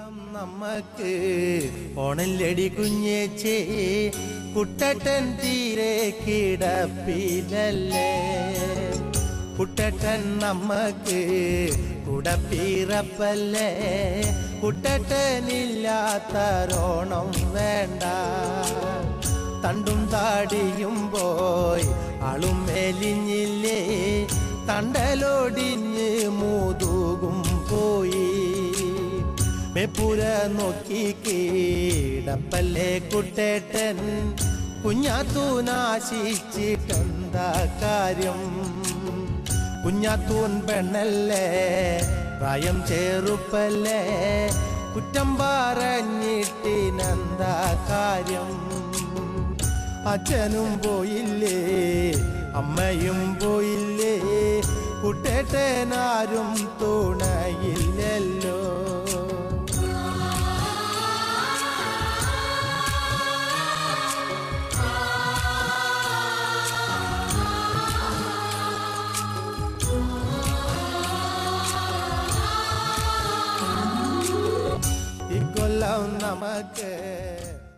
ഇക്കൊല്ലം നമ്മക്ക്. ഓണല്ലടി കുഞ്ഞേച്ചേ കുട്ടട്ടൻ തീരെ കിടപ്പിലല്ലേ? കുട്ടട്ടൻ നമ്മക്ക് കുടപ്പീറപ്പല്ലേ? കുട്ടട്ടനില്ലാത്തരോണം വേണ്ട. തണ്ടും താടിയും പോയി ആളും മെലിഞ്ഞില്ലേ? തണ്ടലോടിഞ്ഞ് മൂതുകും മെപ്പുര നോക്കി കീടപ്പല്ലേ കുട്ടേട്ടൻ? കുഞ്ഞാത്തൂനാശിച്ചിട്ടെന്താ കാര്യം? കുഞ്ഞാത്തൂൻ പെണ്ണല്ലേ പ്രായം ചേറുപ്പല്ലേ? കുറ്റം പറഞ്ഞിട്ടിനെന്താ കാര്യം? അച്ഛനും പോയില്ലേ അമ്മയും പോയില്ലേ? കുട്ടേട്ടനാരും തുണയില്ലല്ലോ love namake.